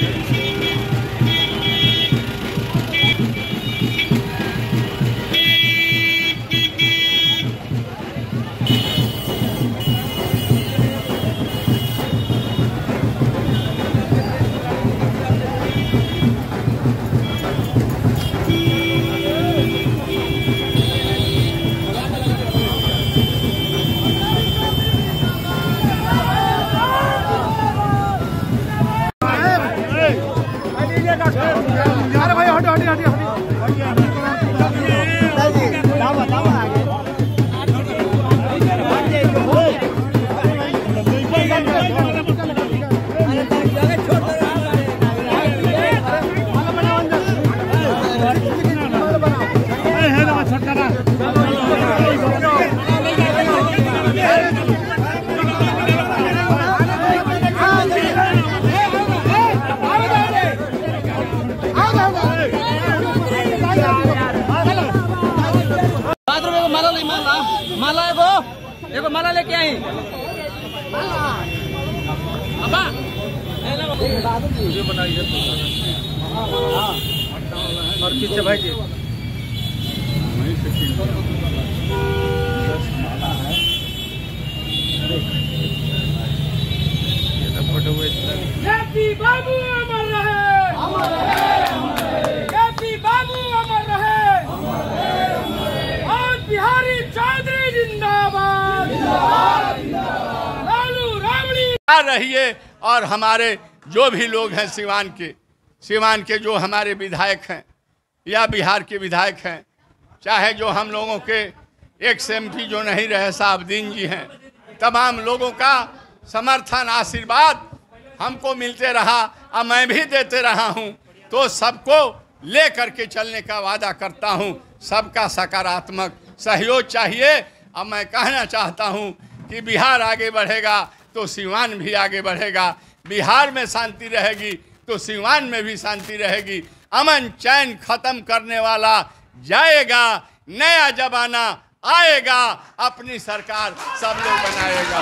Thank you. अरे भाई हटो हटो माला ले, माला माला एगो एगो माला लेके आई। अब्बा। और पीछे भाई जी। तो फ़ोटो हुए आ रहिए और हमारे जो भी लोग हैं सिवान के सिवान के जो हमारे विधायक हैं या बिहार के विधायक हैं, चाहे जो हम लोगों के एक्स एम पी जो नहीं रहे, साहबदीन जी हैं, तमाम लोगों का समर्थन, आशीर्वाद हमको मिलते रहा और मैं भी देते रहा हूँ। तो सबको ले करके चलने का वादा करता हूँ। सबका सकारात्मक सहयोग चाहिए। अब मैं कहना चाहता हूँ कि बिहार आगे बढ़ेगा तो सिवान भी आगे बढ़ेगा। बिहार में शांति रहेगी तो सिवान में भी शांति रहेगी। अमन चैन खत्म करने वाला जाएगा, नया जमाना आएगा, अपनी सरकार सब लोग बनाएगा।